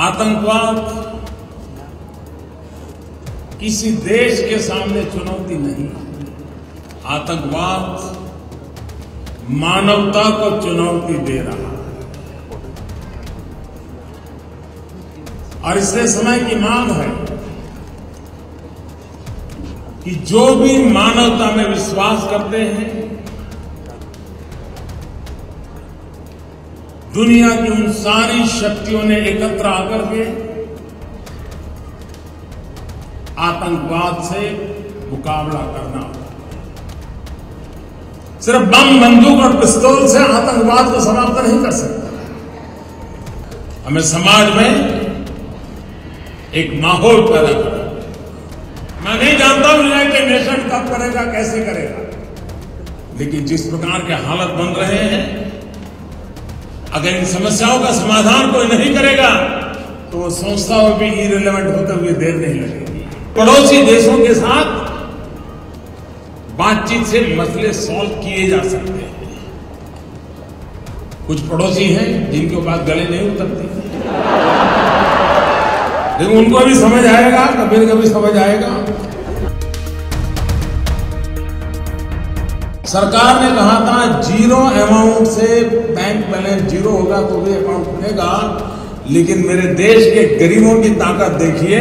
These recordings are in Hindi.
आतंकवाद किसी देश के सामने चुनौती नहीं। आतंकवाद मानवता को चुनौती दे रहा है। और इसलिए समय की मांग है कि जो भी मानवता में विश्वास करते हैं दुनिया की उन सारी शक्तियों ने एकत्र आकर के आतंकवाद से मुकाबला करना। सिर्फ़ बम, बंदूक और पिस्तौल से आतंकवाद को समाप्त नहीं कर सकते। हमें समाज में एक माहौल पैदा करना मैं नहीं जानता हूँ यूनाइटेड नेशन कब करेगा, कैसे करेगा। लेकिन जिस प्रकार के हालत बन रहे हैं अगर इन समस्याओं का समाधान कोई नहीं करेगा तो वो संस्था भी इरेलीवेंट होते हुए देर नहीं लगेगी। पड़ोसी देशों के साथ बातचीत से मसले सॉल्व किए जा सकते हैं। कुछ पड़ोसी हैं जिनके बात गले नहीं उतरती। लेकिन उनको भी समझ आएगा, कभी कभी समझ आएगा। सरकार ने कहा था ज़ीरो अमाउंट से बैंक बैलेंस ज़ीरो होगा तो भी अकाउंट खुलेगा। लेकिन मेरे देश के गरीबों की ताकत देखिए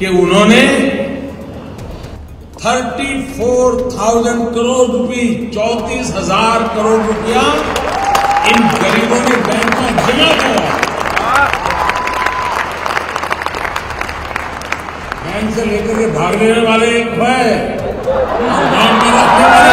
कि उन्होंने 34,000 करोड़ रुपए चौंतीस हज़ार करोड़ रुपया इन गरीबों के बैंक में जमा करवा बैंक से लेकर के भाग लेने वाले एक है रखने वाले